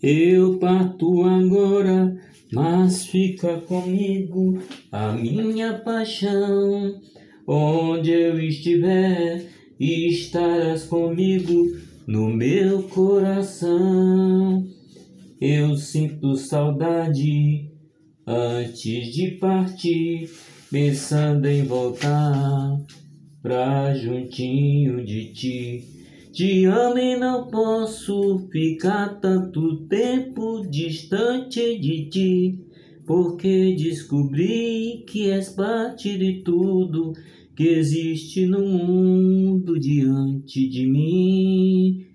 Eu parto agora, mas fica comigo a minha paixão. Onde eu estiver, estarás comigo no meu coração. Eu sinto saudade antes de partir, pensando em voltar pra juntinho de ti. Amo e não posso ficar tanto tempo distante de ti, porque descobri que és parte de tudo que existe no mundo diante de mim.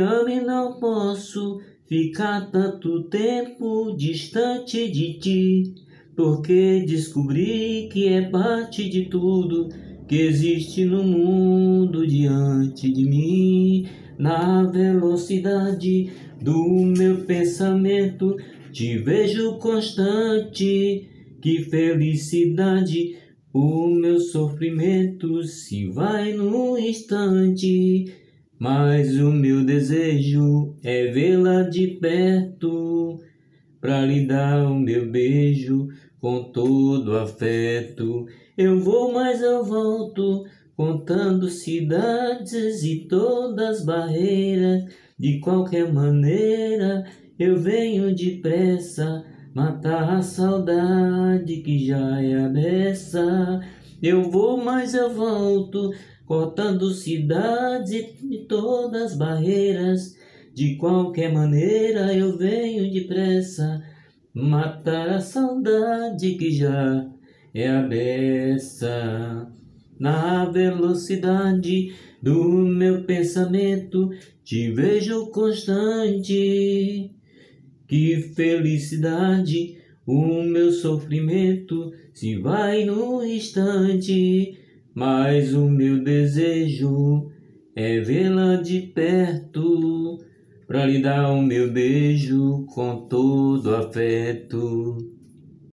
Amo e não posso ficar tanto tempo distante de ti, porque descobri que é parte de tudo que existe no mundo diante de mim, na velocidade do meu pensamento, te vejo constante. Que felicidade, o meu sofrimento se vai no instante. Mas o meu desejo é vê-la de perto, pra lhe dar o meu beijo com todo afeto. Eu vou, mas eu volto, contando cidades e todas barreiras. De qualquer maneira, eu venho depressa, matar a saudade que já é a. Eu vou, mas eu volto, cortando cidades e todas barreiras. De qualquer maneira, eu venho depressa, matar a saudade que já é a. Na velocidade do meu pensamento, te vejo constante. Que felicidade, o meu sofrimento se vai no instante. Mas o meu desejo é vê-la de perto, pra lhe dar o meu beijo com todo afeto.